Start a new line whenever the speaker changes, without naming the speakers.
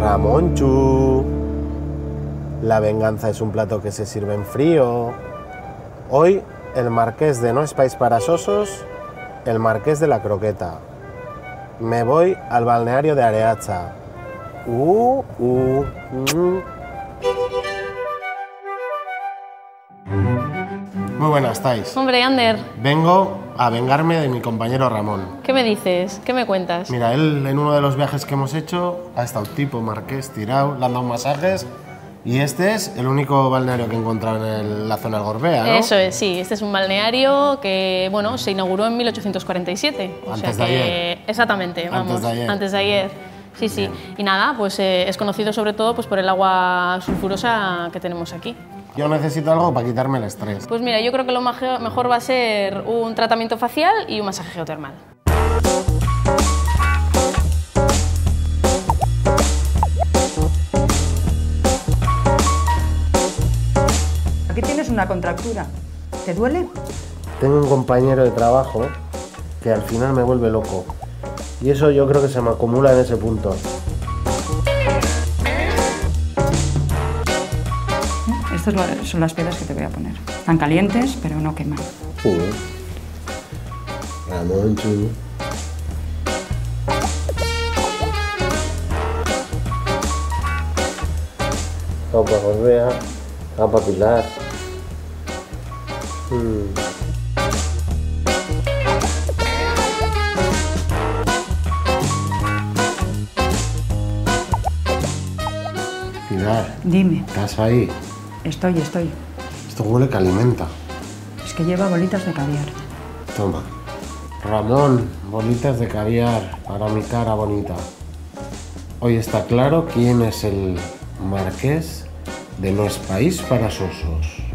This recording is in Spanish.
Ramonchu. La venganza es un plato que se sirve en frío. Hoy, el marqués de No es País para Sosos, el marqués de la croqueta. Me voy al balneario de Areacha. Uh, uh, mm. Muy buenas, estáis.
Hombre, Ander,
Vengo a vengarme de mi compañero Ramón.
¿qué me dices? ¿Qué me cuentas?
Mira, él en uno de los viajes que hemos hecho ha estado tipo marqués tirado, le han dado masajes y este es el único balneario que he encontrado en el- la zona Gorbea, ¿no?
Eso es, sí. Este es un balneario que, bueno, se inauguró en 1847. O
Antes
sea
de
que,
ayer.
Exactamente,
Antes
vamos.
de ayer.
Antes de ayer. Sí, sí. Y nada, pues eh, es conocido sobre todo pues, por el agua sulfurosa que tenemos aquí.
Yo necesito algo para quitarme el estrés.
Pues mira, yo creo que lo mejor va a ser un tratamiento facial y un masaje geotermal.
Aquí tienes una contractura. ¿Te duele?
Tengo un compañero de trabajo que al final me vuelve loco. Y eso yo creo que se me acumula en ese punto.
Estas son las piedras que te voy a poner. Están calientes, pero no queman.
Joder. Gorbea, vamos para Pilar. Mm. Pilar,
Dime,
¿estás ahí?
Estoy, estoy.
Esto huele que alimenta.
Es que lleva bolitas de caviar.
Toma. Ramón, bolitas de caviar para mi cara bonita. Hoy está claro quién es el marqués de No es País para Sosos.